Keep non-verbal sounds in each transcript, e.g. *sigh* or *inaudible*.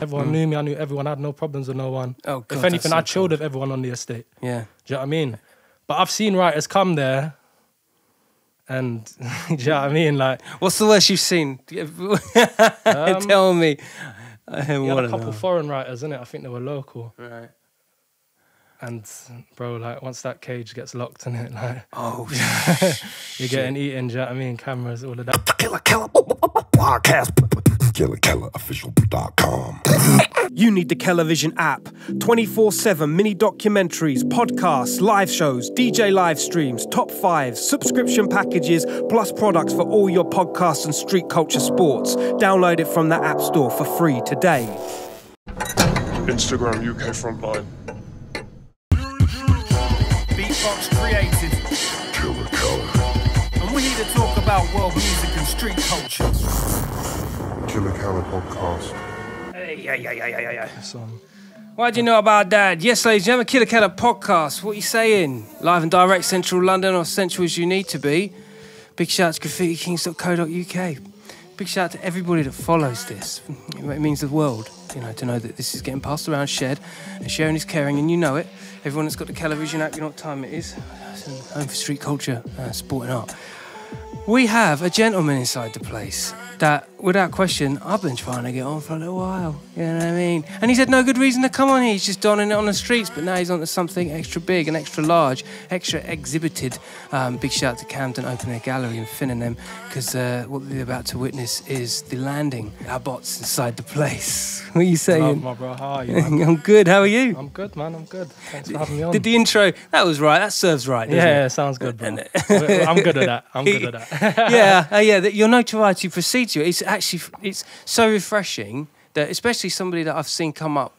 Everyone knew me. I knew everyone. I had no problems with no one. Oh, God, if anything, so I chilled with everyone on the estate. Yeah. Do you know what I mean? But I've seen writers come there, and do you know what I mean? Like, What's the worst you've seen? Tell me. I had a couple foreign writers, in it. I think they were local. Right. And bro, like once that cage gets locked in it, like Oh, you're getting eaten. Do you know what I mean? Cameras, all of that. Killa Kela podcast. KillaKelaOfficial.com. You need the Kelavision app. 24 7 mini documentaries, podcasts, live shows, DJ live streams, top fives, subscription packages, plus products for all your podcasts and street culture sports. Download it from the App Store for free today. Instagram UK Frontline. Beatbox created, Killa Kela. and we're here to talk about world music and street culture. Killa Kela podcast. Yeah, yeah, yeah, yeah, yeah. So, um, What do you know about that? Yes, ladies and gentlemen, Killa Kela podcast. What are you saying? Live and direct, central London, or central as you need to be. Big shout out to graffitikings.co.uk. Big shout out to everybody that follows this. It means the world, you know, to know that this is getting passed around, shared, and sharing is caring, and you know it. Everyone that's got the Kelavision app, you know what time it is. Home for street culture, uh, sport, and art. We have a gentleman inside the place that, without question, I've been trying to get on for a little while. You know what I mean? And he's had no good reason to come on here. He's just donning it on the streets, but now he's on to something extra big and extra large, extra exhibited. Um, big shout out to Camden Open Air Gallery and Finn and them, because uh, what they're about to witness is the landing. Abotz inside the place. *laughs* What are you love saying? my bro. How are you? *laughs* I'm good. How are you? I'm good, man. I'm good. Thanks for having me on. Did the intro? That was right. That serves right. yeah, it? yeah, sounds good, bro. *laughs* I'm good at that. I'm good at that. *laughs* yeah, uh, yeah. That your notoriety precedes you. It's actually it's so refreshing that, especially somebody that I've seen come up,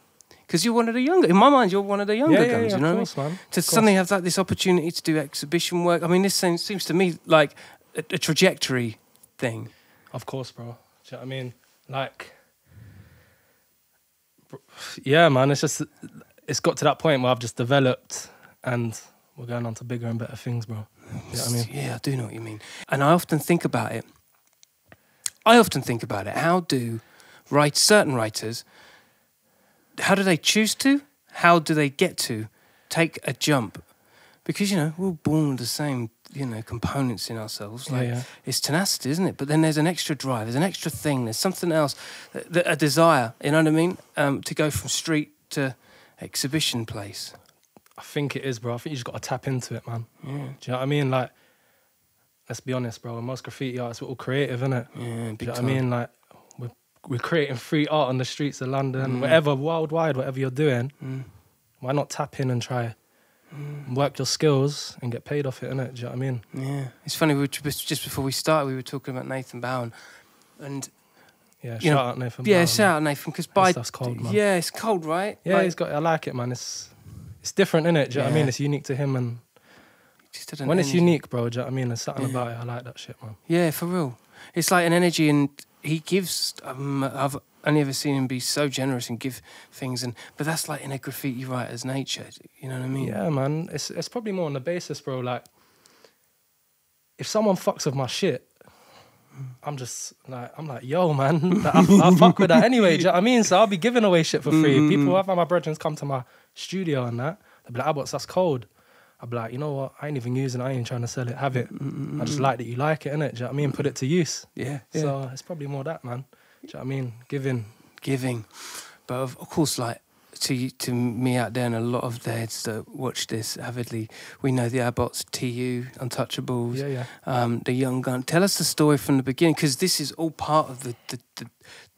because you're one of the younger. In my mind, you're one of the younger Yeah, yeah, guns. yeah, you know of what I mean? course, man. To suddenly have like this opportunity to do exhibition work. I mean, this seems, seems to me like a, a trajectory thing. Of course, bro. Do you know what I mean? Like, yeah, man. It's just, it's got to that point where I've just developed, and we're going on to bigger and better things, bro. You know I mean? Yeah, I do know what you mean. And I often think about it. I often think about it. How do write certain writers? How do they choose to? How do they get to take a jump? Because you know we're born with the same you know components in ourselves. Yeah, Like yeah. it's tenacity, isn't it? But then there's an extra drive. There's an extra thing. There's something else. A desire. You know what I mean? Um, to go from street to exhibition place. I think it is, bro. I think you just got to tap into it, man. Yeah. Do you know what I mean? Like, let's be honest, bro. Most graffiti artists, we're all creative, innit? Yeah, Do you know what I mean? Like, we're, we're creating free art on the streets of London, Mm. wherever, worldwide, whatever you're doing. Why not tap in and try Mm. work your skills and get paid off it, innit? Do you know what I mean? Yeah, it's funny. We were just before we started, we were talking about Nathan Bowen, and Yeah, You shout know, out Nathan. yeah, Brown, shout out Nathan because by stuff's cold, man. yeah, it's cold, right? Yeah, Like, he's got. I like it, man. It's it's different, innit? Do you know what I mean? It's unique to him, and just had an when it's energy. unique, bro, do you know what I mean? There's something about it. I like that shit, man. yeah, for real. It's like an energy, and he gives. Um, I've only ever seen him be so generous and give things, and but that's like in a graffiti writer's nature. You know what I mean? Yeah, man. It's it's probably more on the basis, bro. Like, if someone fucks with my shit, I'm just like, I'm like, yo, man, like, *laughs* I, I fuck with that anyway. Do you know what I mean? So I'll be giving away shit for free. Mm-hmm. People, I've had my brethren come to my studio and that. They'll be like, Abotz, that's cold. I'll be like, you know what? I ain't even using it. I ain't trying to sell it. Have it. I just like that you like it, innit? Do you know what I mean? Put it to use. yeah, yeah. So it's probably more that, man. Do you know what I mean? Giving. giving. But of course, like to to me out there and a lot of the heads that watch this avidly, we know the Abotz, TU, Untouchables, Yeah, yeah. um, the Young Gun. Tell us the story from the beginning, because this is all part of the the, the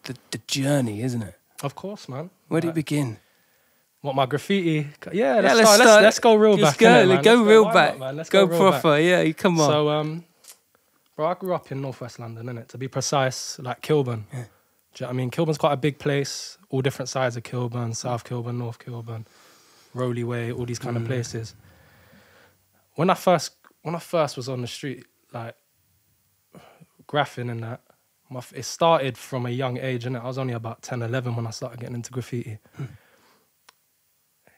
the the journey, isn't it? Of course, man. Where did it begin? What my graffiti? Yeah, Yeah, let's, let's start, let's, let's go real Let's back. go, go Let's real back, not. Let's go, real back. proper. Yeah, you come on. So, um, bro, I grew up in northwest London, innit? To be precise, like Kilburn. Do you know what I mean? Kilburn's quite a big place. All different sides of Kilburn, South Kilburn, North Kilburn, Rowley Way, all these Mm. kind of places. When I first, when I first was on the street, like graphing and that, my, it started from a young age, and I was only about 10, 11 when I started getting into graffiti.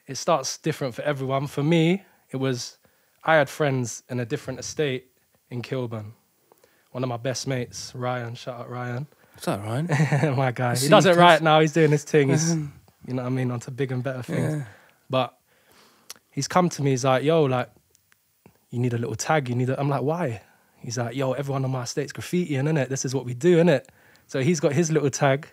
It starts different for everyone. For me, it was I had friends in a different estate in Kilburn. One of my best mates, Ryan, shout out Ryan. Is that right? *laughs* my guy. He does it right now. He's doing his thing. He's, um, you know what I mean, onto big and better things. Yeah. But he's come to me. He's like, "Yo, like, you need a little tag. You need." A, I'm like, "Why?" He's like, "Yo, everyone on my estate's graffiti, in it. This is what we do, in it." So he's got his little tag,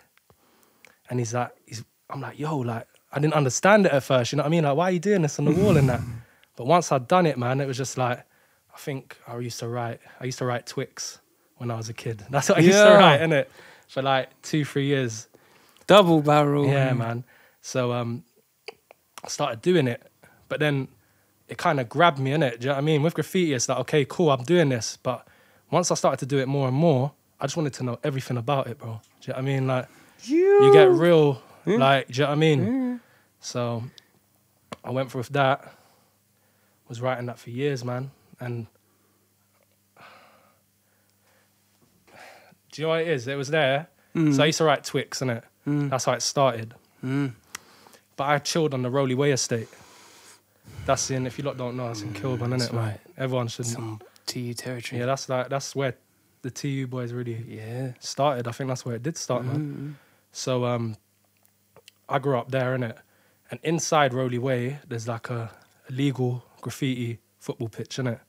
and he's like, "He's." I'm like, "Yo, like, I didn't understand it at first. You know what I mean? Like, why are you doing this on the wall and that?" *laughs* But once I'd done it, man, it was just like, I think I used to write. I used to write Twix when I was a kid. *laughs* That's what I used to Yeah. write, innit? For like two, three years. Double barrel. Yeah, man. So um, I started doing it, but then it kind of grabbed me in it. Do you know what I mean? With graffiti, it's like, okay, cool, I'm doing this. But once I started to do it more and more, I just wanted to know everything about it, bro. Do you know what I mean? Like, you get real, like, do you know what I mean? So I went through with that, was writing that for years, man. And do you know what it is? It was there. So I used to write Twix, innit? That's how it started. Mm. But I chilled on the Rowley Way estate. That's in, if you lot don't know, that's in Kilburn, that's innit? man? right. Everyone should. Some TU territory. Yeah, that's like that's where the TU boys really Yeah. started. I think that's where it did start, man. Mm-hmm. So um, I grew up there, innit? And inside Rolly Way, there's like a illegal graffiti football pitch, innit?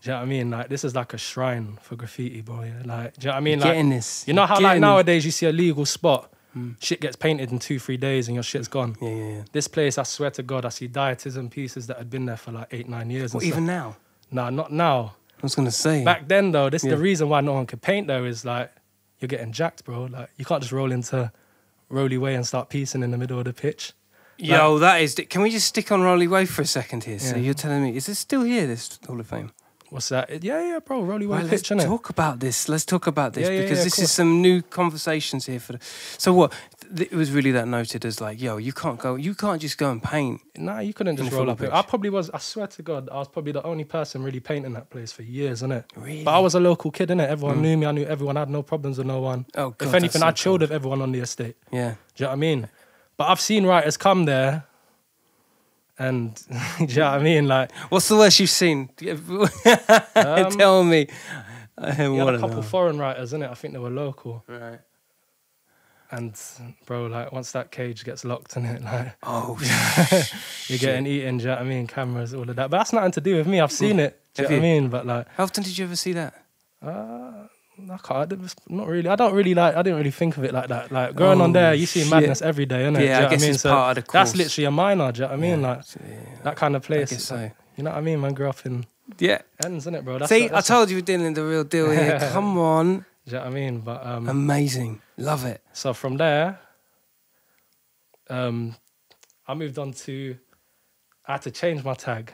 Do you know what I mean? Like this is like a shrine for graffiti, bro. Yeah? Like, do you know what I mean? Like, getting this. you know how like nowadays you see a legal spot, hmm. shit gets painted in two, three days, and your shit's gone. Yeah, yeah, yeah. This place, I swear to God, I see dietism pieces that had been there for like eight, nine years. Well, even stuff. now. Nah, not now. I was gonna say. Back then, though, this Yeah. the reason why no one could paint. Though is like you're getting jacked, bro. Like you can't just roll into Rowley Way and start piecing in the middle of the pitch. Yo, that is. Can we just stick on Rowley Way for a second here? So Yeah. you're telling me, is it still here? This Hall of Fame. What's that? Yeah, yeah, bro. Rolly Right, let's pitch, innit? talk about this. Let's talk about this Yeah, yeah, because yeah, this is some new conversations here for. The, so what? Th- it was really that noted as like, yo, you can't go. You can't just go and paint. Nah, you couldn't just roll up it. I probably was. I swear to God, I was probably the only person really painting that place for years, innit? Really? But I was a local kid, innit? Everyone mm. knew me. I knew everyone. I had no problems with no one. Oh, God, if anything, that's I chilled cool. with everyone on the estate. Yeah. Do you know what I mean? But I've seen writers come there, and *laughs* do you know what I mean? Like, What's the worst you've seen? *laughs* Um, Tell me. I you had a couple know. foreign writers, innit? I think they were local. Right. And bro, like once that cage gets locked in it, like Oh, *laughs* you're getting eaten. Do you know what I mean? Cameras, all of that. But that's nothing to do with me. I've seen it. Do you know what I mean? But like, how often did you ever see that? uh, I can't. Didn't- really. I don't really like. I didn't really think of it like that. Like growing on Oh, there, you see shit. madness every day, innit? Yeah, Do I know what guess mean? it's part of the course. That's literally a minor. Do you know what I mean? Like Yeah. that kind of I place. guess so. You know what I mean? Man, grew up in Yeah. ends, innit, bro? That's See, I told you we're dealing the real deal here. *laughs* Come on. do you know what I mean? But um, Amazing. Love it. So from there, um, I moved on to. I had to change my tag.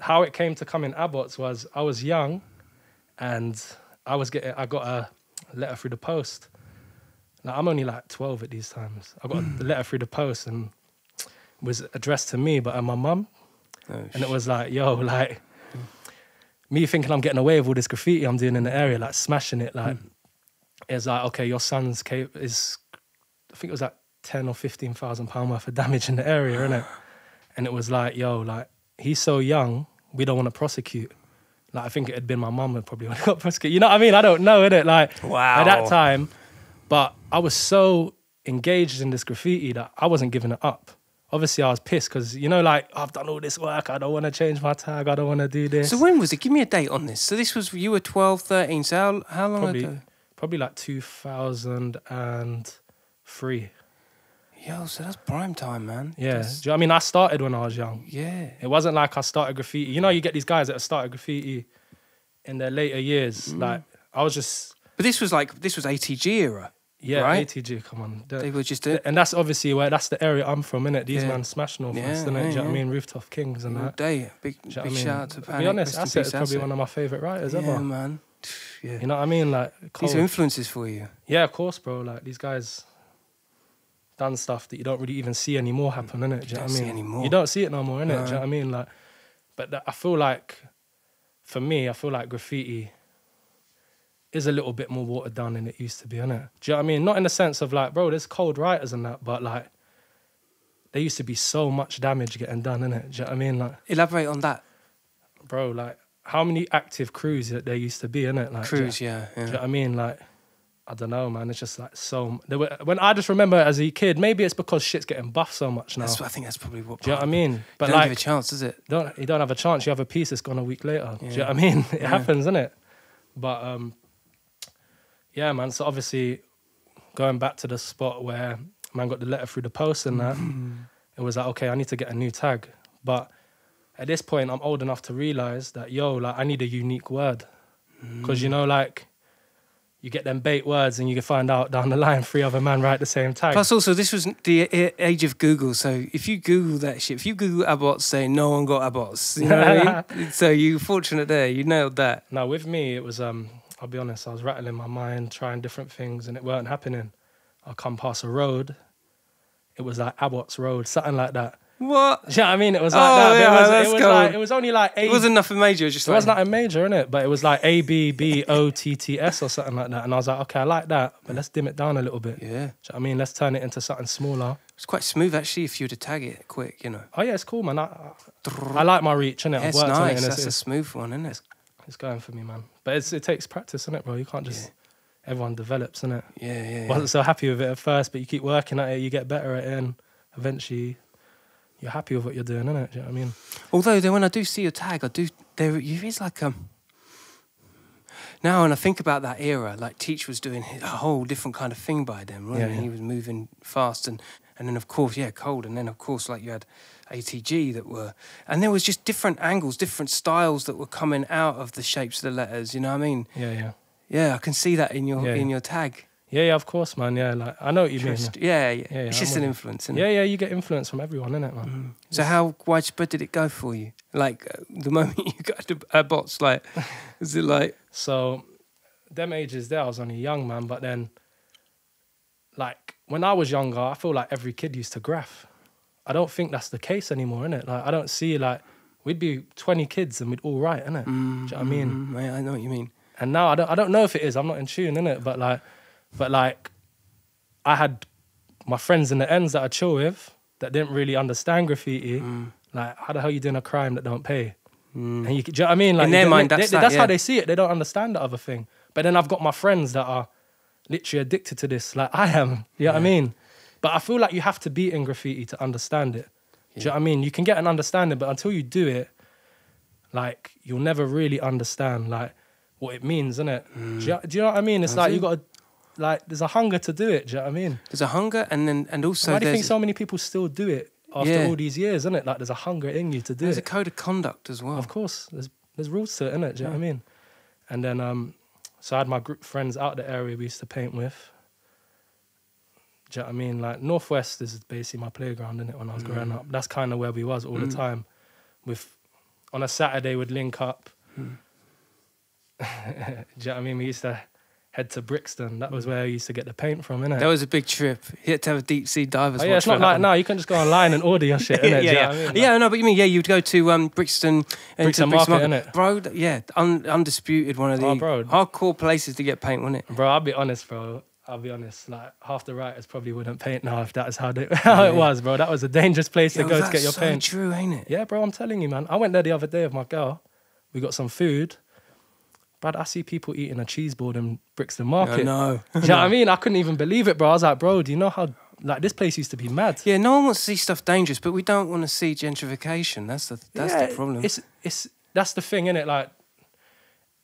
How it came to come in Abotz was I was young, and I was getting. I got a letter through the post. Now I'm only like 12 at these times. I got the letter through the post and it was addressed to me, but uh, my mum, Oh, and it was like, yo, like me thinking I'm getting away with all this graffiti I'm doing in the area, like smashing it, like it's like, okay, your son's cap- is, I think it was like ten or fifteen thousand pound worth of damage in the area, innit? *gasps* And it was like, yo, like he's so young, we don't want to prosecute. Like I think it had been my mum that probably *laughs* would have got prosecuted. You know what I mean? I don't know, innit? Like Wow. at that time, but I was so engaged in this graffiti that I wasn't giving it up. Obviously, I was pissed because you know, like I've done all this work. I don't want to change my tag. I don't want to do this. So when was it? Give me a date on this. So this was you were 12, 13. So how, how long probably, ago? probably like 2003. Yo, so that's prime time, man. Yeah. That's- Do you know what I mean? I started when I was young. yeah. It wasn't like I started graffiti. You know, you get these guys that have started graffiti in their later years. Mm. Like I was just, But this was like this was ATG era. yeah, Right? ATG. Come on. The- They were just a, and that's obviously where that's the area I'm from, innit? These Yeah. man smash North Yeah, West, innit? Do you yeah, know what I mean? Rooftop Kings and all that. day. Big, big you know what I mean? shout out to To Panic. be honest, Asset is probably one of my favorite writers yeah, ever. man. Yeah. You know what I mean? Like, These are influences for you. yeah, of course, bro. Like these guys done stuff that you don't really even see anymore happen, innit? Do you, know don't what I see mean? anymore. You don't see it no more, innit? Do you know what I mean? Like, but that, I feel like, for me, I feel like graffiti is a little bit more watered down than it used to be, innit? Do you know what I mean? Not in the sense of like, bro, there's cold writers and that, but like, there used to be so much damage getting done, innit? Do you know what I mean? Like, Elaborate on that. bro, like, how many active crews that there used to be, innit? Like, crews, you- Cruise, yeah. do you know what I mean? Like, I don't know, man. It's just like so. There were, when I just remember as a kid, maybe it's because shit's getting buff so much now. That's I think that's probably what. Do you know what I mean? But don't like, give a chance, does it? don't you don't have a chance. You have a piece that's gone a week later. Do you know what I mean? *laughs* It Yeah. happens, isn't it? But um, yeah, man. So obviously, going back to the spot where man got the letter through the post and that, it was like, okay, I need to get a new tag. But at this point, I'm old enough to realize that yo, like, I need a unique word, because you know, like. You get them bait words, and you can find out down the line three other man write the same tag. Plus, also, this was the age of Google. So if you Google that shit, if you Google Abotz, say no one got Abotz. You know what I mean? *laughs* So you fortunate there. You nailed that. Now with me, it was um. I'll be honest. I was rattling my mind, trying different things, and it weren't happening. I come past a road. It was like Abbots Road, something like that. What? Do you know what I mean? It was like Oh, that. yeah, it was, that's it was like it was only like A. It wasn't nothing major. It was just It like was nothing major in it, but it was like A B B O T T S or something like that. And I was like, okay, I like that, but let's dim it down a little bit. Do you yeah. know what I mean? Let's turn it into something smaller. It's quite smooth actually. If you were to tag it quick, you know. Oh yeah, it's cool, man. I, I, I like my reach, innit? Yeah, it's it, nice. and That's it's, a smooth one, isn't it? it's going for me, man. But it's, it takes practice, innit, bro? You can't just everyone develops, innit? Yeah, yeah. yeah. wasn't so happy with it at first, but you keep working at it, you get better at it, and eventually you're happy with what you're doing, innit? Do you know what I mean? Although then when I do see your tag, I do there you is like um now when I think about that era, like Teach was doing a whole different kind of thing by then, right? Yeah, yeah. He was moving fast and and then of course, yeah, cold, and then of course like you had ATG that were and there was just different angles, different styles that were coming out of the shapes of the letters, you know what I mean? Yeah, yeah. Yeah, I can see that in your Yeah, in your tag. Yeah, yeah, of course, man. Yeah, like I know what you mean. Yeah, yeah. Yeah, yeah, It's just an influence, isn't Yeah, it? yeah, you get influence from everyone, innit, man? So how widespread did it go for you? Like uh, the *laughs* moment you got to uh, bots, like *laughs* is it like So, them ages there, I was only young, man. But then, like when I was younger, I feel like every kid used to graph. I don't think that's the case anymore, innit? Like I don't see like we'd be 20 kids and we'd all write, innit? Do you know what I mean? Mm, I know what you mean. And now I don't I don't know if it is. I'm not in tune in it, but like, but like, I had my friends in the ends that I chill with that didn't really understand graffiti. Mm. Like, how the hell you doing a crime that don't pay? And you, do you know what I mean? Like, In their mind, that's they- that, that's yeah. how they see it. They don't understand the other thing. But then I've got my friends that are literally addicted to this, like I am. *laughs* You know what I mean? But I feel like you have to be in graffiti to understand it. Do you know what I mean? You can get an understanding, but until you do it, like you'll never really understand like what it means, innit? Do, you, do you know what I mean? It's I like do. you got to like there's a hunger to do it. Do you know what I mean? There's a hunger, and then and also Why do you think so many people still do it after Yeah. all these years, isn't it? Like there's a hunger in you to do it. there's a code of conduct as well. Of course, there's there's rules to it, innit? Do you know what I mean? And then um, so I had my group friends out the area we used to paint with. Do you know what I mean? Like Northwest is basically my playground, innit? When I was growing mm. up, that's kind of where we was all the mm. time. With on a Saturday, we'd link up. Mm. *laughs* Do you know what I mean? We used to head to Brixton. That was where I used to get the paint from, innit? That was a big trip. You had to have a deep sea divers. Oh, yeah, it's not like now. You can just go online and order your *laughs* shit, innit? yeah, Do you know yeah, I mean? Like- yeah. No, but you mean yeah? You'd go to um, Brixton, and Brixton to Market, innit? bro. Yeah, un- undisputed one of the Oh, bro. hardcore places to get paint, wasn't it? Bro, I'll be honest, bro. I'll be honest. Like half the writers probably wouldn't paint now if that is how they, *laughs* how it was, bro. That was a dangerous place Yo, to go to get your so paint. true, ain't it? Yeah, bro. I'm telling you, man. I went there the other day with my girl. We got some food. But I see people eating a cheese board in Brixton Market. no. *laughs* Do you know what I *laughs* mean? I couldn't even believe it, bro. I was like, bro, do you know how like this place used to be mad? Yeah, no one wants to see stuff dangerous, but we don't want to see gentrification. That's the that's Yeah, the problem. It's it's that's the thing, innit? Like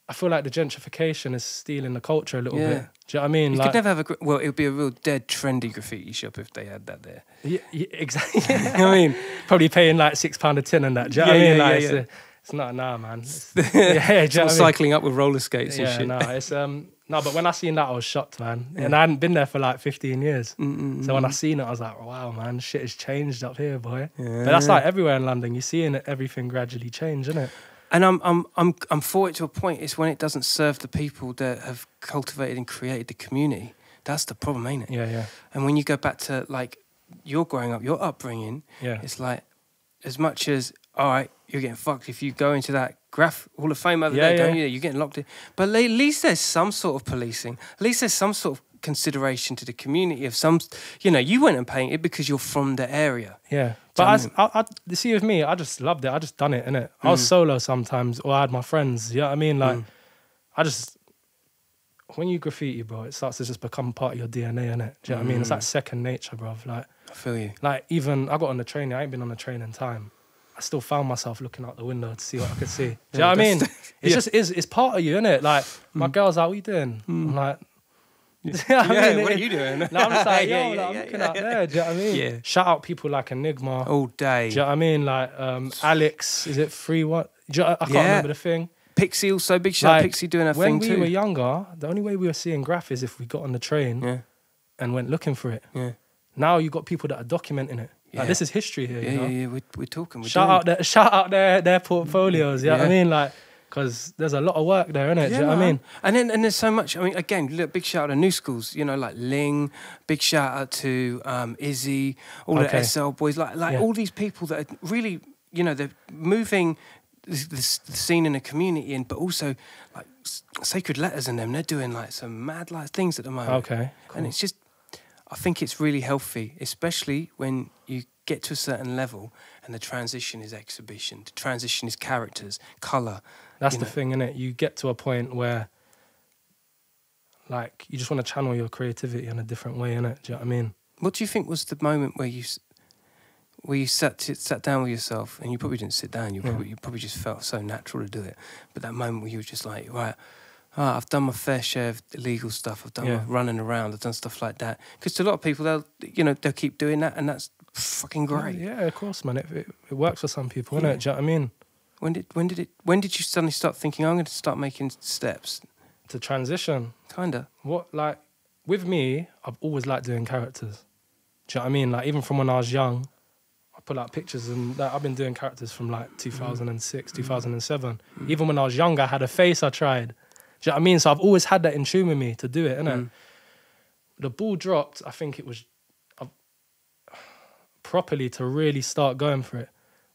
I feel like the gentrification is stealing the culture a little Yeah. bit. Do you know what I mean? You like, could never have a well. It would be a real dead trendy graffiti shop if they had that there. Yeah, yeah, *laughs* exactly. You know what I mean? Probably paying like six pound a tin and that. Do you know Yeah, what I mean? yeah, Like, yeah, it's, yeah. it's not nah, man. It's, *laughs* yeah, do you know what I mean? cycling up with roller skates and Yeah, shit. no, it's um no, but when I seen that, I was shocked, man. And I hadn't been there for like fifteen years. Mm, mm, so when I mm. seen it, I was like, wow, man, shit has changed up here, boy. Yeah. But that's like everywhere in London. You're seeing it, everything gradually change, isn't it? And I'm I'm I'm I'm for it to a point. It's when it doesn't serve the people that have cultivated and created the community. That's the problem, ain't it? Yeah, yeah, And when you go back to like your growing up, your upbringing, yeah. it's like as much as all right, you're getting fucked if you go into that graph Hall of Fame over Yeah, there, don't you? You're getting locked in. But at least there's some sort of policing. At least there's some sort of consideration to the community of some. You know, you went and painted because you're from the area. Yeah, but I, s- I, I- see with me, I just loved it. I just done it, innit? I Mm. was solo sometimes, or I had my friends. You know what I mean? Like, I just when you graffiti, bro, it starts to just become part of your DNA, innit? Do you know what I mean? It's like second nature, bro. Like, I feel you. like even I got on the train. I ain't been on the train in time. I still found myself looking out the window to see what I could see. Do *laughs* you know what I mean? *laughs* It's yeah. just is it's part of you, innit? Like my girl's like, "What you doing?" I'm like, *laughs* Do you know what I Yeah, mean? what are you doing? No, I'm just like, yo, Yeah, like, yeah, I'm yeah, looking yeah, out yeah. there. Do you know what I mean? Yeah. Shout out people like Enigma. All day. Do you know what I mean? Like um, Alex, is it free? What? Do you know, I can't Yeah. remember the thing. Pixie also, big shout out Like, Pixie doing her thing. when thing we too. were younger, the only way we were seeing graph is if we got on the train yeah, and went looking for it. yeah, Now you got people that are documenting it. Yeah. Like this is history here. yeah, you know? yeah, yeah. We're, we're talking. We're Shout doing out their shout out their their portfolios. Yeah, you know what I mean like because there's a lot of work there, innit? Do you know what I mean? And then and there's so much. I mean, again, look, big shout out to new schools. You know, like Ling. Big shout out to um, Izzy. All Okay. the SL boys. Like like Yeah. all these people that are really, you know, they're moving the, scene in the community, and but also like sacred letters and them. They're doing like some mad like things at the moment. Okay, cool. And it's just, I think it's really healthy, especially when you get to a certain level and the transition is exhibition, the transition is characters, color. That's the know. thing, innit? You get to a point where like you just want to channel your creativity in a different way, innit? Do you know what I mean? What do you think was the moment where you, where you sat sat down with yourself and you probably didn't sit down, you Yeah. probably you probably just felt so natural to do it, but that moment where you were just like, right. Ah, I've done my fair share of illegal stuff. I've done Yeah. my running around. I've done stuff like that. Because to a lot of people, they'll you know they'll keep doing that, and that's fucking great. Yeah, of course, man. It, it, it works for some people, innit? Yeah. Do you know what I mean? When did when did it when did you suddenly start thinking I'm going to start making steps? To transition, Kinda. what like with me, I've always liked doing characters. Do you know what I mean? Like even from when I was young, I put out pictures and that I've been doing characters from like 2006, 2007. Even when I was younger, I had a face I tried. Do you know what I mean? So I've always had that in tune with me to do it, innit? Mm. The ball dropped, I think it was uh, properly to really start going for it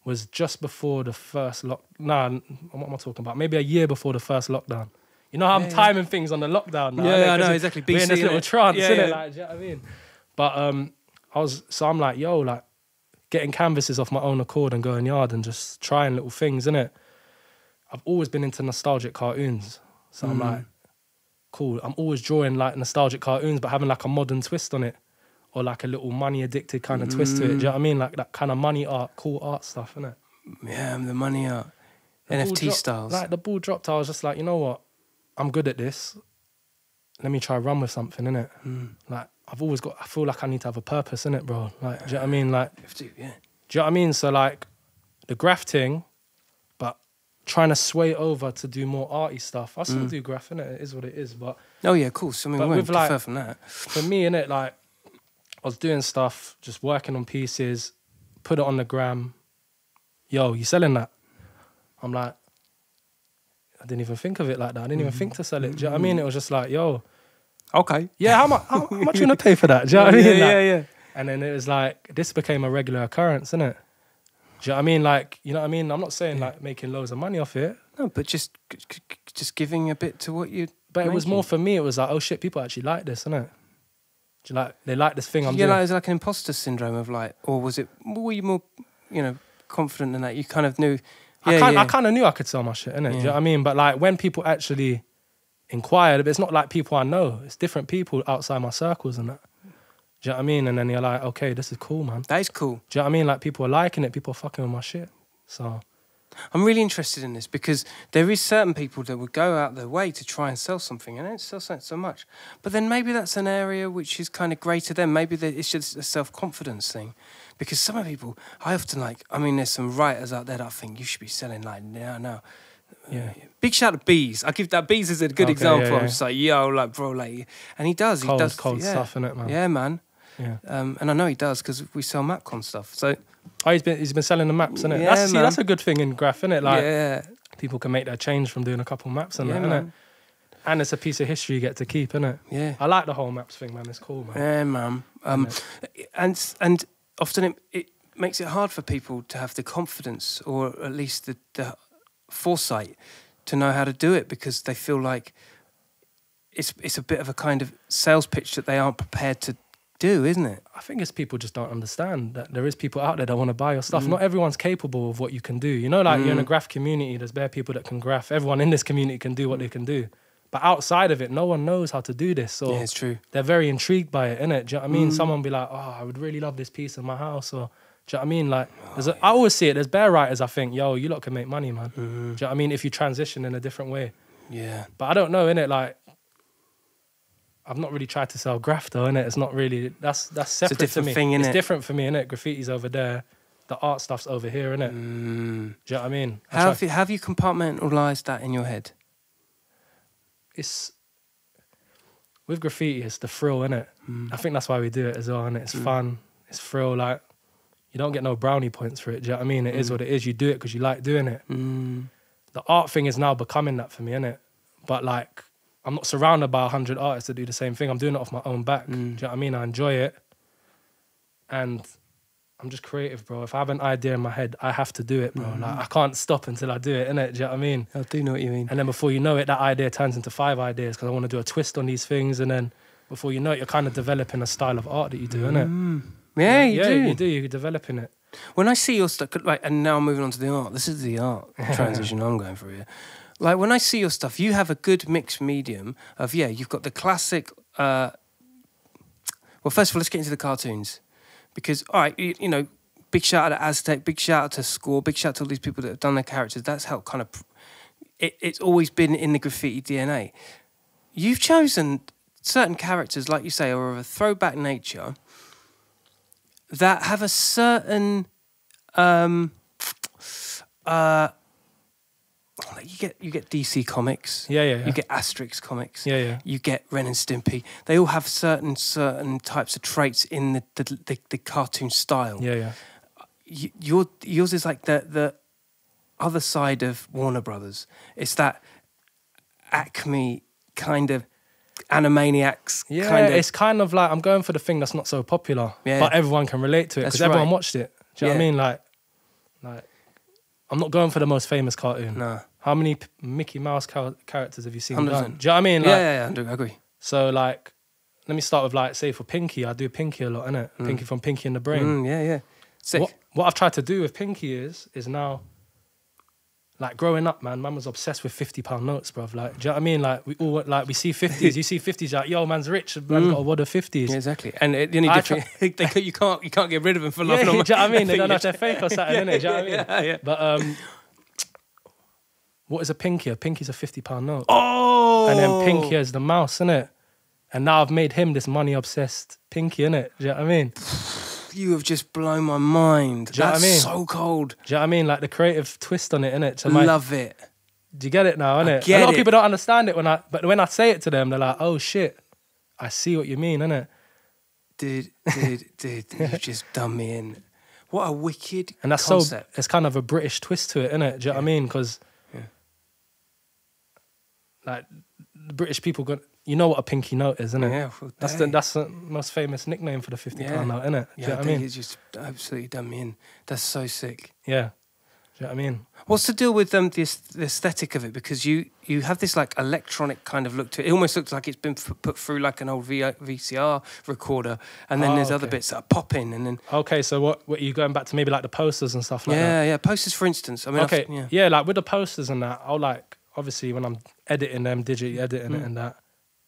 was just before the first lock. Nah, what am I talking about? Maybe a year before the first lockdown. You know how I'm Yeah, yeah. timing things on the lockdown now. Yeah, innit? I know, it- exactly. We're in this little innit? trance, Yeah, innit? yeah. Like, do you know what I mean? But um, I was so I'm like, yo, like getting canvases off my own accord and going yard and just trying little things, innit? I've always been into nostalgic cartoons, so I'm Mm. like, cool. I'm always drawing like nostalgic cartoons, but having like a modern twist on it, or like a little money addicted kind of twist to it. Do you know what I mean? Like that kind of money art, cool art stuff, innit? Yeah, the money art, The NFT dropped- styles. Like the ball dropped, I was just like, you know what? I'm good at this. Let me try run with something, innit? Mm. Like I've always got. I feel like I need to have a purpose in it, bro. Like, do you know what I mean? Like, You have to, yeah. do you know what I mean? So like, the graph thing, but trying to sway over to do more arty stuff. I still Mm. do graph, innit? It is what it is. But Oh yeah, of course. I mean, But we won't like- from that. for me, innit, like, I was doing stuff, just working on pieces, put it on the gram. Yo, you selling that? I'm like, I didn't even think of it like that. I didn't even think to sell it. Do you know what I mean? It was just like, yo, Okay. yeah, how much? How, how much you gonna pay for that? Do you know what I *laughs* mean? yeah, yeah, yeah. And then it was like this became a regular occurrence, isn't it? Do you know what I mean? Like, you know what I mean? I'm not saying like making loads of money off it, No, but just just giving a bit to what you. but it was more for me. It was like, oh shit, people actually like this, isn't it? Do you like they like this thing I'm yeah, doing? like, it was like an imposter syndrome of like, or was it? Were you more, you know, confident in that? You kind of knew. I Yeah, kind yeah. I kind of knew I could sell my shit, innit? Do you Yeah. know what I mean? But like when people actually inquired, it's not like people I know. It's different people outside my circles and that. Do you know what I mean? And then you're like, okay, this is cool, man. That is cool. Do you know what I mean? Like people are liking it, people are fucking with my shit. So I'm really interested in this because there is certain people that would go out their way to try and sell something and don't sell something so much. But then maybe that's an area which is kind of greater than. Maybe it's just a self confidence thing. Because some of people, I often like, I mean, there's some writers out there that I think you should be selling like now, now. Uh, yeah. Big shout out to Bees. I give that Bees as a good Okay, example. yeah, I'm just like, yo, like, bro, like, and he does. Cold, he does cold yeah. stuff, innit, man? Yeah, man. Yeah. Um, and I know he does because we sell Mapcon stuff. So, Oh, he's been he's been selling the maps, innit? Yeah, that's see, that's a good thing in graph, innit? Like yeah, people can make their change from doing a couple maps and yeah, that, innit? man. And it's a piece of history you get to keep, isn't it? Yeah. I like the whole maps thing, man. It's cool, man. Yeah, man. Um, and and often it, it makes it hard for people to have the confidence or at least the, the foresight to know how to do it because they feel like it's it's a bit of a kind of sales pitch that they aren't prepared to do, isn't it? I think it's people just don't understand that there is people out there that want to buy your Mm. stuff. Not everyone's capable of what you can do. You know, like you're in a graph community, there's bare people that can graph. Everyone in this community can do what they can do. But outside of it, no one knows how to do this. So Yeah, it's true. they're very intrigued by it, innit? Do you know what I mean? Mm. Someone be like, oh, I would really love this piece in my house. Or, do you know what I mean? Like, there's a, I always see it. There's bear writers, I think, yo, you lot can make money, man. Mm-hmm. Do you know what I mean? If you transition in a different way. Yeah. But I don't know, innit? Like, I've not really tried to sell graph though, innit? It's not really, that's that's a separate different to me. thing, It's different for me, innit? Graffiti's over there. The art stuff's over here, innit? Mm. Do you know what I mean? I How have you, have you compartmentalized that in your head? it's with graffiti, it's the thrill, innit? Mm. I think that's why we do it as well, and it's fun. It's thrill. Like you don't get no brownie points for it. Do you know what I mean? It is what it is. You do it because you like doing it. Mm. The art thing is now becoming that for me, innit? But like, I'm not surrounded by hundred artists that do the same thing. I'm doing it off my own back. Do you know what I mean? I enjoy it, and I'm just creative, bro. If I have an idea in my head, I have to do it, bro. Like I can't stop until I do it, innit? Do you know what I mean? I do know what you mean. And then before you know it, that idea turns into five ideas because I want to do a twist on these things. And then before you know it, you're kind of developing a style of art that you do, innit? Mm. Yeah, you yeah, do. you do. You're developing it. When I see your stuff, like, and now I'm moving on to the art, this is the art *laughs* transition I'm going through here. Like when I see your stuff, you have a good mixed medium of yeah, you've got the classic. Uh, well, first of all, let's get into the cartoons because all right, you, you know, big shout out to Aztec, big shout out to Score, big shout out to all these people that have done their characters. That's helped kind of. It, it's always been in the graffiti DNA. You've chosen certain characters, like you say, are of a throwback nature that have a certain um uh Oh, like you get you get DC comics. Yeah, yeah, yeah. You get Asterix comics. Yeah, yeah. You get Ren and Stimpy. They all have certain certain types of traits in the the, the, the cartoon style. Yeah, yeah. Y- your yours is like the the other side of Warner Brothers. It's that Acme kind of Animaniacs Yeah, kind of it's kind of like I'm going for the thing that's not so popular, Yeah. but everyone can relate to it because everyone right. watched it. Do you know what I mean? Like, like I'm not going for the most famous cartoon. no. How many P- Mickey Mouse char- characters have you seen 100%. done? Do you know what I mean? Like, yeah, yeah, yeah, I do- I agree. So like, let me start with like, say for Pinky, I do Pinky a lot, innit? Pinky from Pinky and the Brain. Mm, yeah, yeah. Sick. What what I've tried to do with Pinky is is now. Like growing up, man, man was obsessed with fifty pound notes, bruv. Like, do you know what I mean? Like we all like we see fifties. you see fifties, like yo, man's rich. Man's got a wad of fifties. Yeah, exactly. And it, the only I difference, *laughs* they, you can't you can't get rid of them for Yeah, *laughs* do you know what I mean? They don't know yeah. if they're fake or something, *laughs* innit? Do you know what I mean? Yeah, yeah. But um, what is a pinky? A pinky's a fifty pound note, Oh, and then pinky is the mouse, isn't it? And now I've made him this money obsessed pinky, innit? Do you know what I mean? You have just blown my mind. Do you know what I That's mean? so cold. Do you know what I mean? Like the creative twist on it, innit? To my, Love it. do you get it now, innit? a lot of it. people don't understand it when I, but when I say it to them, they're like, "Oh shit, I see what you mean, innit?" Dude, dude, dude, you've *laughs* just done me in. What a wicked And that's concept. so. It's kind of a British twist to it, innit? Do you know what I mean? Because Yeah. like the British people got, you know what a pinky note is, isn't it? Yeah, That's the that's the most famous nickname for the fifty Yeah. pound note, innit? Do you yeah, know I I mean? it's just absolutely done me in. That's so sick. Yeah. Do you know what I mean? What's the deal with um, the, the aesthetic of it? Because you you have this like electronic kind of look to it. It almost looks like it's been f- put through like an old v- VCR recorder, and then Oh, there's other bits that are popping, and then Okay, so what? What are you going back to? Maybe like the posters and stuff like that. yeah, yeah, posters for instance. I mean, okay, yeah, yeah. like with the posters and that, I'll like obviously when I'm editing them, digitally editing Mm. it and that,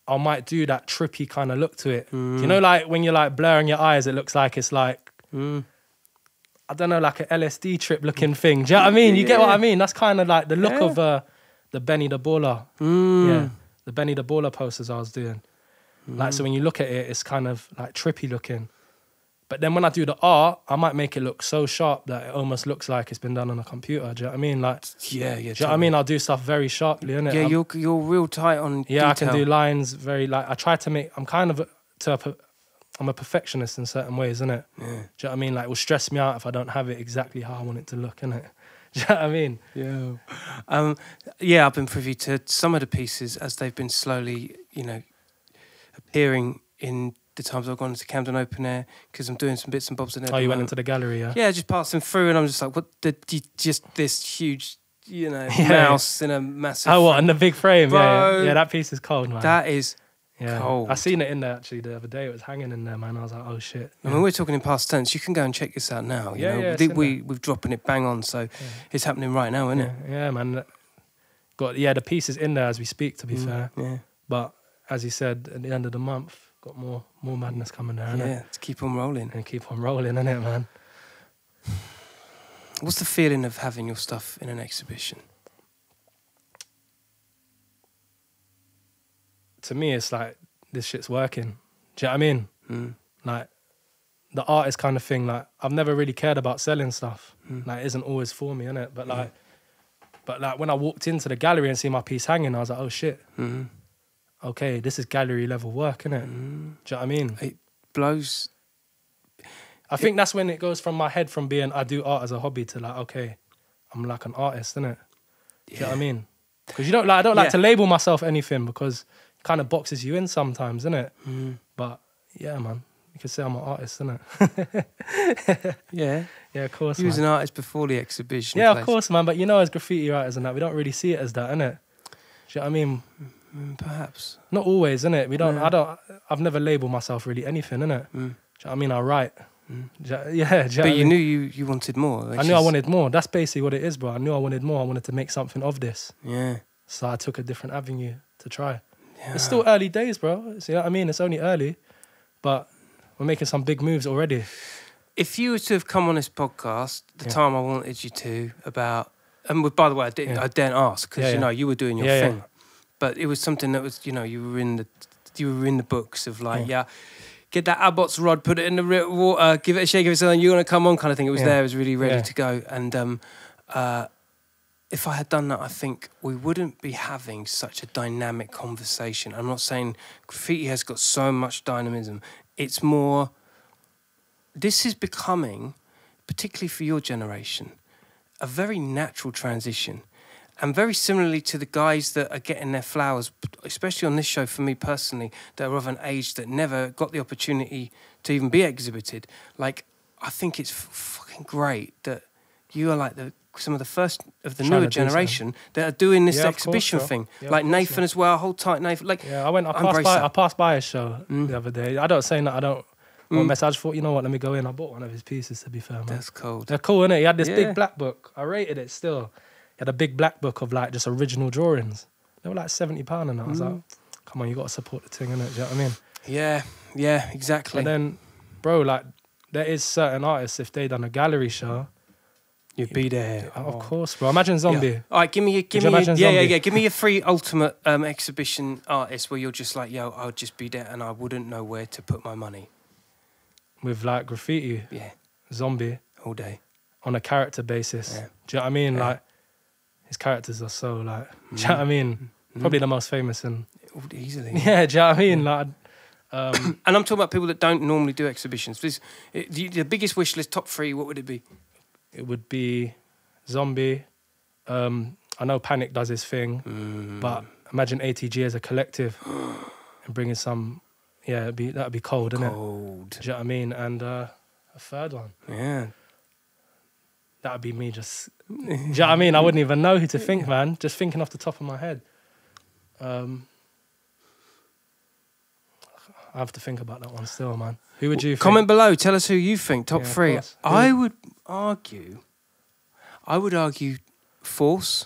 I might do that trippy kind of look to it. Do you know, like when you're like blurring your eyes, it looks like it's like Mm. I don't know, like an LSD trip looking thing. Do you know what I mean? You get what I mean? That's kind of like the look Yeah. of uh, the Benny the Baller. Mm. Yeah, the Benny the Baller posters I was doing. Like so, when you look at it, it's kind of like trippy looking. But then when I do the art, I might make it look so sharp that it almost looks like it's been done on a computer. Do you know what I mean? Like, yeah, yeah. do you know what I mean? I'll do stuff very sharply, innit? Yeah, I'm- you're you're real tight on. yeah, I can do lines very like. I try to make. I'm kind of a, to a, I'm a perfectionist in certain ways, innit? Yeah. Do you know what I mean? Like, it will stress me out if I don't have it exactly how I want it to look, innit? *laughs* Do you know what I mean? Yeah. Um, yeah, I've been privy to some of the pieces as they've been slowly, you know, appearing in the times I've gone to Camden Open Air because I'm doing some bits and bobs in there. Oh, you went into the gallery, yeah? Yeah, just passing through, and I'm just like, what? The, you- just this huge, you know, *laughs* Yeah. mouse in a massive. Oh, what? And the big frame, yeah, Bro. yeah. Yeah, that piece is cold, man. That is. yeah. cold. I seen it in there actually the other day. It was hanging in there, man. I was like, oh shit. I mean, we're talking in past tense. You can go and check this out now. You Yeah, know, yeah, we, in we we're dropping it bang on, so it's happening right now, isn't yeah, it? yeah, man. got yeah the piece is in there as we speak. To be mm, fair, Yeah. but as you said, at the end of the month, got more more madness coming there. Yeah. To keep on rolling. And keep on rolling, innit, man? What's the feeling of having your stuff in an exhibition? To me, it's like this shit's working. Do you know what I mean? Mm. Like the artist kind of thing. Like I've never really cared about selling stuff. Like it isn't always for me, innit? But like, but like when I walked into the gallery and see my piece hanging, I was like, oh shit. Mhm. Okay, this is gallery level work, innit? Do you know what I mean? It blows. I think that's when it goes from my head from being I do art as a hobby to like okay, I'm like an artist, innit? Do you know what I mean? Because you don't like I don't like Yeah. to label myself anything because it kind of boxes you in sometimes, innit? Mm. But yeah, man, you can say I'm an artist, isn't it? *laughs* Yeah. yeah, of course. Was man. an artist before the exhibition. Yeah, of course, man. But you know, as graffiti writers and that, we don't really see it as that, innit? Do you know what I mean? Mm, Perhaps. Not always, innit? We don't. Yeah. I don't. I've never labeled myself really anything, innit? Do you Mm. know I mean? I write. You- Yeah, you But you mean? knew you, you wanted more. I knew I wanted more. That's basically what it is, bro. I knew I wanted more. I wanted to make something of this. Yeah. So I took a different avenue to try. yeah. It's still early days, bro. See what I mean? It's only early, but we're making some big moves already. If you were to have come on this podcast the Yeah. time I wanted you to about, and by the way, I didn't, Yeah. I didn't ask because you know you were doing your thing, but it was something that was you know you were in the you were in the books of like yeah. Get that Abotz rod, put it in the water, give it a shake, if it's something you want to come on, kind of thing. It was Yeah. there, it was really ready Yeah. to go. And um, uh, if I had done that, I think we wouldn't be having such a dynamic conversation. I'm not saying graffiti has got so much dynamism. It's more, this is becoming, particularly for your generation, a very natural transition. And very similarly to the guys that are getting their flowers, especially on this show for me personally, that are of an age that never got the opportunity to even be exhibited. Like, I think it's f- fucking great that you are like the some of the first of the Trying newer to do something. generation that are doing this Yeah, of course, exhibition thing. Yeah, like course, Nathan man. as well. Hold tight, Nathan. Like, Yeah, I went. I passed by. that. I passed by a show Mm. the other day. I don't say that. I don't. Mm. message. I just thought, you know what? Let me go in. I bought one of his pieces. To be fair, man, that's cold. they're cool, innit? He had this Yeah. big black book. I rated it still. He had a big black book of like just original drawings. They were like seventy pound, and I was Mm. like, come on, you got to support the thing, innit? Do you know what I mean? Yeah, yeah, exactly. But then, bro, like there is certain artists if they done a gallery show. You'd be there. Of course, bro. Imagine Zombie. Yeah. All right, give me a give you me imagine yeah, yeah, yeah. Give me a free ultimate um, exhibition artist where you're just like, yo, I'll just be there and I wouldn't know where to put my money. with like graffiti, Yeah, zombie all day. on a character basis. Yeah. Do you know what I mean? Yeah. Like his characters are so like. *laughs* Do you know what I mean? Probably the most famous and easily. *laughs* yeah. Do you know what I mean? Like, um, *coughs* And I'm talking about people that don't normally do exhibitions. This, it, the, the biggest wish list, top three, what would it be? it would be zombie. Um, I know Panic does his thing, Mm. but imagine ATG as a collective *gasps* and bringing some. Yeah, it'd be that'd be cold, isn't it? Cold. Do you know what I mean? And uh, a third one. Yeah. That'd be me just. do you know what I mean? I wouldn't even know who to think, man. Just thinking off the top of my head. Um, I have to think about that one still, man. Who would you think? Comment below. Tell us who you think. Top Yeah, three. I would argue. I would argue Force.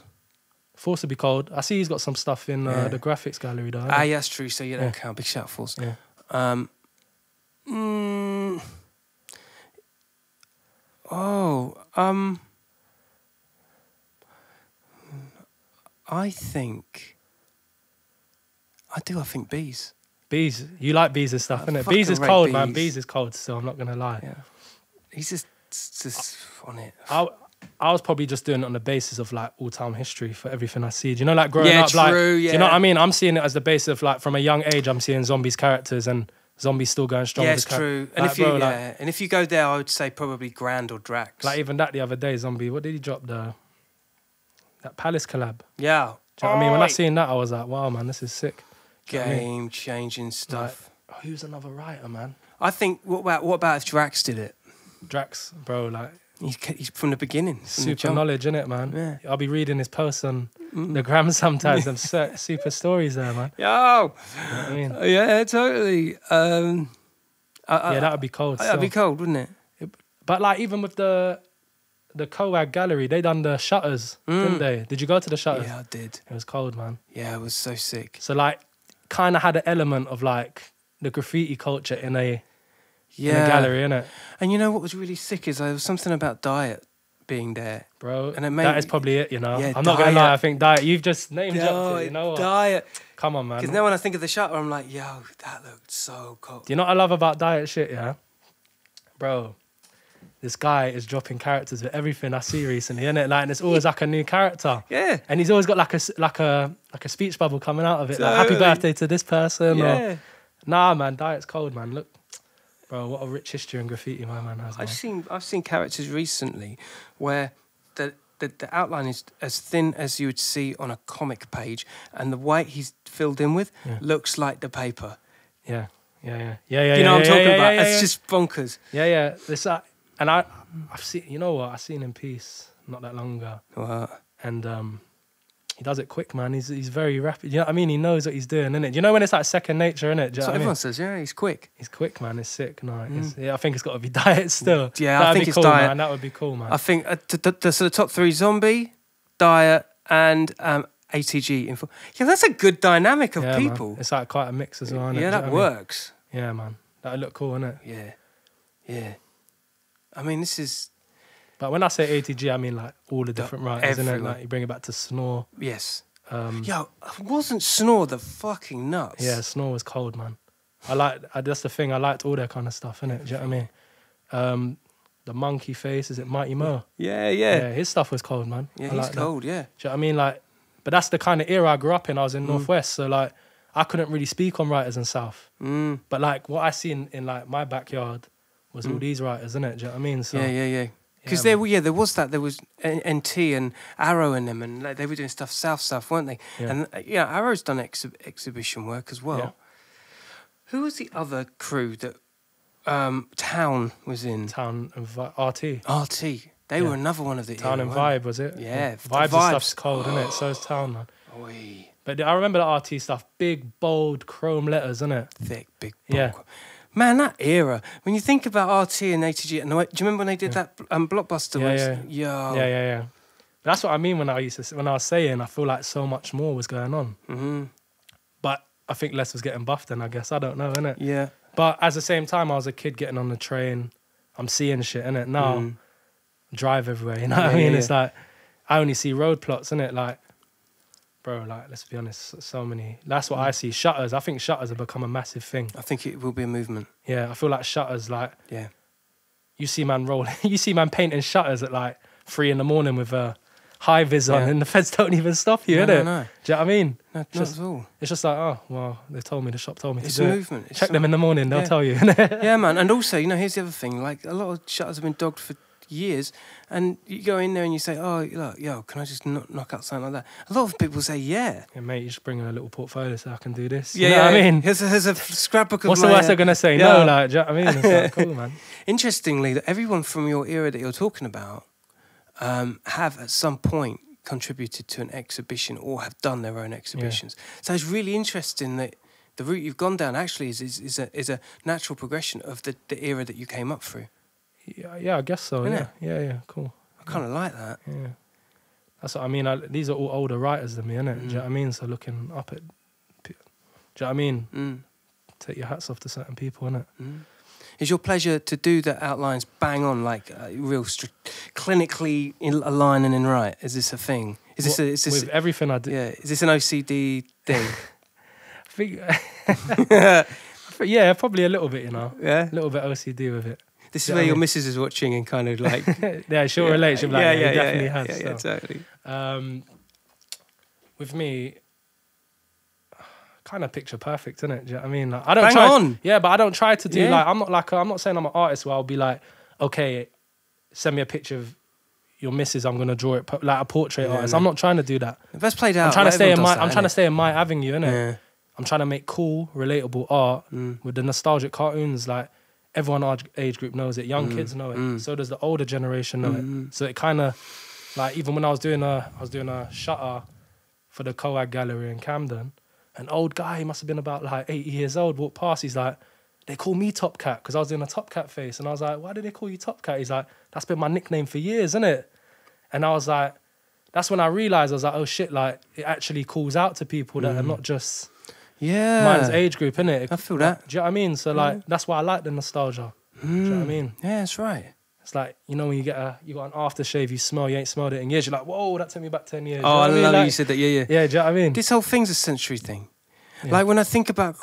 Force would be cold. I see he's got some stuff in uh, Yeah. the graphics gallery, though. Ah, yeah, that's true. So you don't Yeah. count. Big shout, Force. yeah. Um, mm, oh, um, I think I do. I think bees. Bees, you like bees and stuff, I innit? Bees is cold, man. Bees. Bees is cold, so I'm not gonna lie. Yeah, he's just just on it. I, I was probably just doing it on the basis of like all time history for everything I see. Do you know, like growing Yeah, up, like, true, do you know what. I mean? I'm seeing it as the basis of like from a young age, I'm seeing zombies characters and zombies still going strong. Yeah, it's true. And if you bro, like, yeah, and if you go there, I would say probably Grand or Drax. like even that the other day, zombie. What did he drop the that Palace collab? Do you yeah, know what I mean? When I seen that, I was like, wow, man, this is sick. You I mean? game changing stuff. Oh, who's another writer, man? I think. What about what about if Drax did it? Drax, bro, like He's, he's from the beginning. from the super jump. knowledge in it, man. Yeah. I'll be reading his posts on the gram sometimes. Them *laughs* su- super stories there, man. Yo, You know what I mean? yeah, totally. Um, I, I, yeah, that would be cold. that'd be cold, wouldn't it? But like even with the the Coag Gallery. They done the shutters, didn't they? Did you go to the shutters? Mm. Yeah, I did. It was cold, man. Yeah, it was so sick. So like, kind of had an element of like the graffiti culture in a Yeah. in a gallery, innit, And you know what was really sick is there was something about diet being there. bro? And it made that is probably it, you know. Yeah, I'm not gonna lie. I think diet. You've just named it. You know what? diet. Come on, man. Because now when I think of the shutter, I'm like, yo, that looked so cool. Do you know what I love about diet shit, yeah? Bro, this guy is dropping characters with everything I see recently, isn't it? Like, and it's always like a new character. Yeah. And he's always got like a like a like a speech bubble coming out of it. Like, happy birthday to this person. Yeah. Or, nah, man, diet's cold, man. Look, bro, what a rich history in graffiti my man has. I've seen I've seen characters recently where the, the the outline is as thin as you would see on a comic page, and the white he's filled in with Yeah. looks like the paper. Yeah, yeah, yeah, yeah, yeah. you know yeah, what I'm yeah, talking about? It's just bonkers. yeah, yeah. This uh, and I, I've seen. You know what? I've seen in peace not that long ago. Wow. and um, he does it quick, man. He's he's very rapid. You know what I mean? He knows what he's doing, innit? You know when it's like second nature, innit? Do you know That's what what I mean? everyone says. Yeah, he's quick. He's quick, man. He's sick. No, it's, yeah, I think it's got to be *laughs* diet still. Yeah, I That'd think be it's cool, diet. Man. That would be cool, man. I think uh, t- t- the, so the top three: zombie, diet, and um, ATG. Info. Yeah, that's a good dynamic of yeah, man. people. It's like quite a mix as well. yeah, you that know what I mean? works. Yeah, man. That would look cool, innit? Yeah, yeah. I mean, this is But when I say ATG, I mean like all the different writers, innit? everyone. Like you bring it back to Snore. yes. Um, Yo, wasn't Snore the fucking nuts? Yeah, Snore was cold, man. I like that's the thing. I liked all that kind of stuff, innit? Do you know what I mean? Um, the monkey face, is it Mighty Mo? yeah, Yeah, yeah. his stuff was cold, man. Yeah, I he's like that. cold. Yeah, Do you know what I mean? Like, but that's the kind of era I grew up in. I was in Mm. Northwest, so like, I couldn't really speak on writers in South. mm. But like, what I seen in like my backyard was all these writers, innit? Do you know what I mean? So Mm. yeah, yeah, yeah. Because Yeah, there, yeah, there was that. There was NT and Arrow in them, and like, they were doing stuff south, south, weren't they? Yeah. And uh, yeah, Arrow's done exhi- exhibition work as well. Yeah. Who was the other crew that um, Town was in? Town and Vi- RT. RT. They Yeah. were another one of the Town era, and Vibe was it? Yeah, Vibes Vibes. stuff's cold, innit? So is Town, man. Oi, But I remember the RT stuff, big bold chrome letters, isn't it? thick, big. Yeah. Man, that era. When you think about RT and ATG, and the way, do you remember when they did that um, blockbuster? Yeah, yeah. Yo. Yeah, yeah, yeah. That's what I mean when I used to when I was saying I feel like so much more was going on, hmm but I think less was getting buffed. Then I guess I don't know, innit? Yeah. But at the same time, I was a kid getting on the train. I'm seeing shit in it now. Mm. Drive everywhere. You know what I mean? yeah, It's like I only see road plots in it. Like, bro, like let's be honest. So many. That's what Mm. I see. Shutters. I think shutters have become a massive thing. I think it will be a movement. Yeah, I feel like shutters. Like Yeah. you see man rolling. *laughs* you see man painting shutters at like three in the morning with a high vis on, Yeah. and the feds *laughs* don't even stop you, No, innit? no, no. Do you know what I mean? No, not Just- at all. It's just like, oh well, they told me the shop told me It's to a do it. movement. It's Check them in the morning. They'll Yeah. tell you. *laughs* yeah, man. And also, you know, here's the other thing. Like a lot of shutters have been dogged for years, and you go in there and you say, "Oh, look, yo, can I just knock, knock out something like that?" A lot of people say, "Yeah." Yeah, mate, you just bring in a little portfolio so I can do this. Yeah, you know yeah. what I mean? here's a, here's a scrapbook of What's the my, worst uh, they're gonna say? yeah. No, like, you know what I mean? It's like, cool, man. *laughs* Interestingly, that everyone from your era that you're talking about um, have at some point contributed to an exhibition or have done their own exhibitions. So it's really interesting that the route you've gone down actually is is, is a is a natural progression of the, the era that you came up through. Yeah, yeah, I guess so. Innit? Yeah, yeah, yeah, cool. I kind of like that. Yeah, that's what I mean. I, these are all older writers than me, innit? Do you know Mm. what I mean? So looking up at, do you know what I mean? Mm. Take your hats off to certain people, innit? Mm. Is your pleasure to do the outlines bang on, like uh, real stri- clinically in a line and in right? Is this a thing? Is this What- a, is this with everything I do? yeah? Is this an OCD thing? *laughs* *laughs* I think- yeah, probably a little bit, you know, yeah. a little bit OCD with it. This is where your missus is watching and kind of like *laughs* yeah, she'll relate. She'll be like, yeah, he definitely yeah, has. Yeah, yeah, totally. Um, with me, *sighs* kind of picture perfect, isn't it? Do you know what I mean? Like, I don't Bang try. on. Yeah, but I don't try to do Yeah. like I'm not like I'm not saying I'm an artist where I'll be like, okay, send me a picture of your missus. I'm gonna draw it like a portrait Yeah, artist. no. I'm not trying to do that. That's played out, I'm trying to stay in my. does I'm that, trying to stay in my avenue, innit? Yeah. I'm trying to make cool, relatable art Mm. with the nostalgic cartoons. Like everyone our age group knows it. Young Mm, kids know it. mm. So does the older generation know Mm. it. So it kind of like even when I was doing a I was doing a shutter for the Coag Gallery in Camden. An old guy, he must have been about like 80 years old, walked past. He's like, they call me Top Cat because I was doing a Top Cat face, and I was like, why do they call you Top Cat? He's like, that's been my nickname for years, isn't it? And I was like, that's when I realized I was like, oh shit, like it actually calls out to people that are not just Yeah. mine's age group, innit? I feel that. Do you know what I mean? So like that's why I like the nostalgia. Do you know what I hmm. mean? Yeah, that's right. It's like you know when you get a you got an aftershave, you smell, you ain't smelled it in years. You're like, whoa, that took me back ten years. Oh, You know I mean? love Like, you said that. Yeah, yeah. Yeah, do you know what I mean? This whole thing's a sensory thing. Yeah. Like when I think about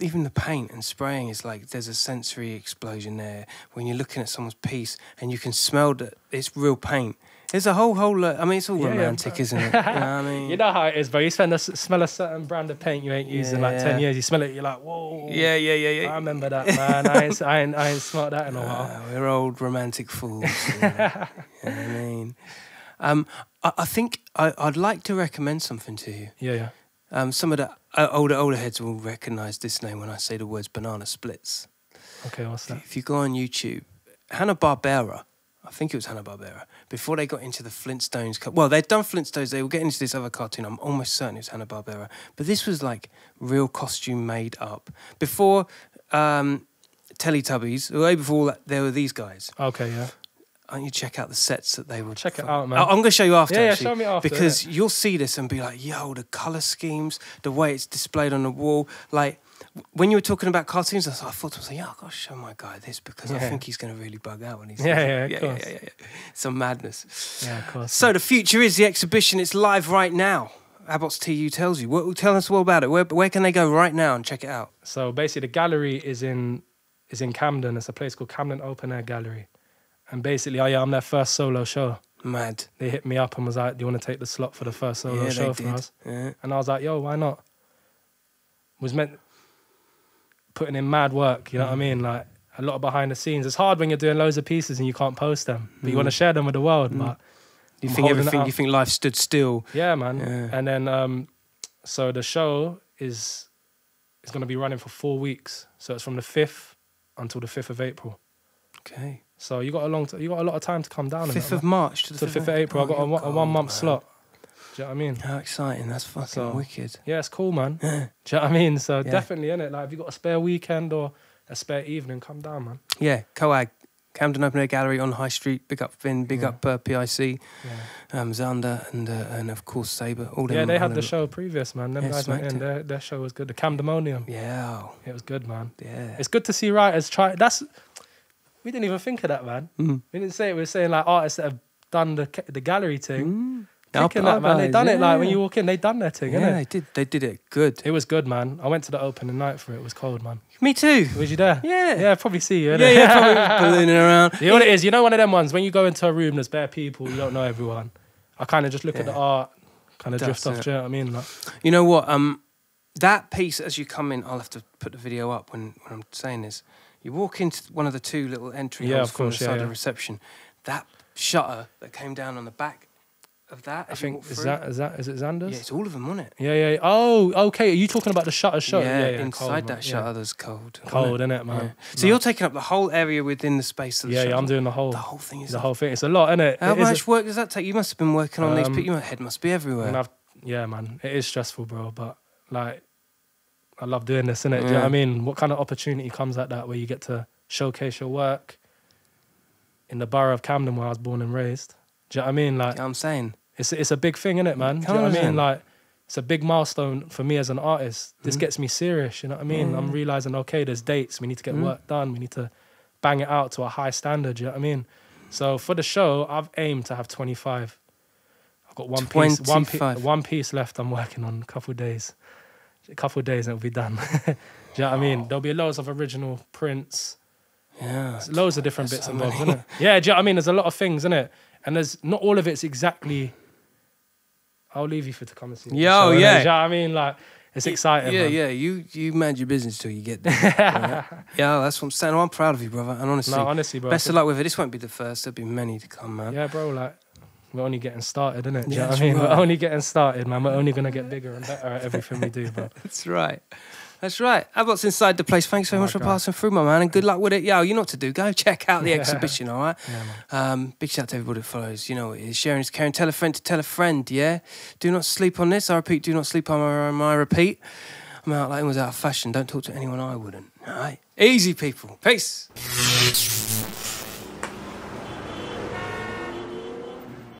even the paint and spraying, it's like there's a sensory explosion there. When you're looking at someone's piece and you can smell that it's real paint. There's a whole whole. lot- I mean, it's all Yeah, yeah, romantic, bro. isn't it? *laughs* You know I mean? You know how it is, bro. You spend a, smell a certain brand of paint you ain't used in like ten years. You smell it, you're like, whoa. yeah, yeah, yeah, yeah. I remember that, man. I ain't, I ain't, I ain't smelt that in a while. Uh, we're old romantic fools. you *laughs* know, you know what I mean? Um, I, I think I, I'd like to recommend something to you. Yeah, yeah. Um, some of the uh, older older heads will recognise this name when I say the words banana splits. Okay, what's that? If you go on YouTube, Hanna Barbera, I think it was Hanna Barbera, before they got into the Flintstones. Well, they'd done Flintstones. They were getting into this other cartoon. I'm almost certain it was Hanna Barbera, but this was like real costume made up. Before um, Teletubbies, way before that, there were these guys. Okay, yeah. Why don't you check out the sets that they would Check it out, man. I'm going to show you after. Yeah, yeah, actually, show me after, because you'll see this and be like, "Yo, the color schemes, the way it's displayed on the wall." Like when you were talking about cartoons, I thought, I thought to myself, "Yeah, I got to show my guy this because I think he's going to really bug out when he's Yeah, yeah, yeah, yeah, yeah, yeah. Some madness. Yeah, of course. So the future is the exhibition. It's live right now. Abotz TU tells you. What, tell us all about it. Where, where can they go right now and check it out? So basically, the gallery is in is in Camden. It's a place called Camden Open Air Gallery, and basically, oh yeah, I'm their first solo show. Mad. They hit me up and was like, "Do you want to take the slot for the first solo yeah, show for us?" Yeah. And I was like, "Yo, why not?" Was meant putting in mad work. You know what I mean? Like a lot of behind the scenes. It's hard when you're doing loads of pieces and you can't post them, but you want to share them with the world. But You I'm think everything? You think life stood still? Yeah, man. Yeah. And then um, so the show is is going to be running for four weeks. So it's from the fifth until the fifth of April. Okay. So you got a long, you got a lot of time to come down. Fifth of. March to the fifth of April. I got a, Oh, a one month man. slot. Do you know what I mean? How exciting! That's fucking So- wicked. Yeah, it's cool, man. *laughs* Do you know what I mean? So Yeah. definitely, in it. Like, if you got a spare weekend or a spare evening, come down, man. Yeah, Coag, Camden Open Air Gallery on High Street. Big up Finn, big Yeah. up uh, PIC, Yeah, um, Zander, and uh, and of course Saber. All yeah them, they had the show previous, man. Them Yeah, guys went in. it. Their, their show was good. The Camdemonium. Yeah, It was good, man. yeah. It's good to see writers try. That's we didn't even think of that, man. Mm. We didn't say it. We were saying like artists that have done the the gallery thing. Mm. Our- that, man. They done it like when you walk in. They done their thing, yeah, innit? they did. They did it good. It was good, man. I went to the opening night for it. It was cold, man. Me too. Was you there? Yeah. Yeah, probably see you. Yeah, innit? yeah, probably ballooning around. You know what it is? You know one of them ones when you go into a room, there's bare people, you don't know everyone. I kind of just look at the art, kind of drift off. Do you know what I mean? Like, You know what? Um, that piece as you come in, I'll have to put the video up when, when I'm saying this. You walk into one of the two little entry Yeah, holes from the yeah, side of yeah. the reception. That shutter that came down on the back of that. I think is that is that is it Xander's? Yeah, it's all of them, wasn't it? Yeah, yeah. yeah. Oh, okay. Are you talking about the shutter shot? yeah, Yeah, yeah. inside cold, man. that Yeah. shutter, there's cold. wasn't it? man? Yeah. So No. you're taking up the whole area within the space of the Yeah, yeah. I'm doing the whole the whole thing. Is the whole thing. It's a lot? How It is a- much work does that take? You must have been working on these. Um, But your head must be everywhere. Yeah, man, it is stressful, bro. But like, I love doing this, innit? Do you know what I mean? What kind of opportunity comes at that where you get to showcase your work in the borough of Camden, where I was born and raised? Do you know what I mean? Like, You know what I'm saying. it's it's a big thing, isn't it, man? Do you know what I mean? Like, it's a big milestone for me as an artist. This Mhm. gets me serious. You know what I mean? I'm Mm. realizing, okay, there's dates. We need to get Mm. work done. We need to bang it out to a high standard. You know what I mean? So for the show, I've aimed to have 25. I've got one piece, one, pi- 25. one piece left. I'm working on a couple days. A couple of days and it'll be done. *laughs* Do you know what I mean? There'll be loads of original prints, Yeah. loads of different bits so and bobs, isn't it? Yeah, do you know what I mean? There's a lot of things, isn't it? And there's not all of it's exactly. I'll leave you for to come and see. Yo, innit? yeah. You know I mean? Like, it's exciting. Yeah, man. yeah. You you mind your business till you get there. yeah. *laughs* yeah, that's what I'm saying. Oh, I'm proud of you, brother. And honestly, No, honestly, bro. best of luck with it. This won't be the first. There'll be many to come, man. Yeah, bro. Like, we're only getting started? Do you Yeah, know what I mean? right. We're only getting started, man. We're only gonna get bigger and better at everything we do, bro. *laughs* That's right. That's right. Abotz inside the place. Thanks very Oh much for God. passing through, my man, and good luck with it. Yo, you know what to do. Go check out the Yeah. exhibition, all right? Yeah. Um, big shout out to everybody that follows. You know what it is. Sharing is caring. Tell a friend to tell a friend, yeah? Do not sleep on this. I repeat, do not sleep on my, my repeat. I'm out like it was out of fashion. Don't talk to anyone I wouldn't. All right. Easy, people. Peace.